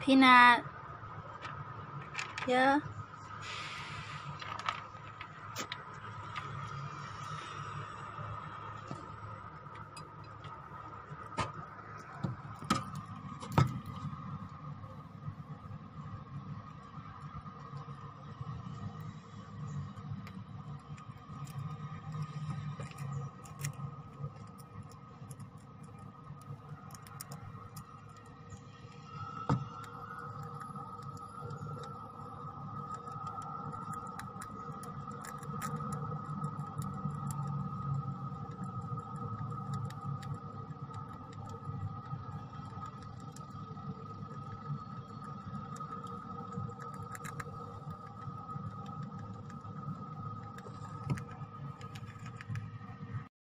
Peanut. Yeah.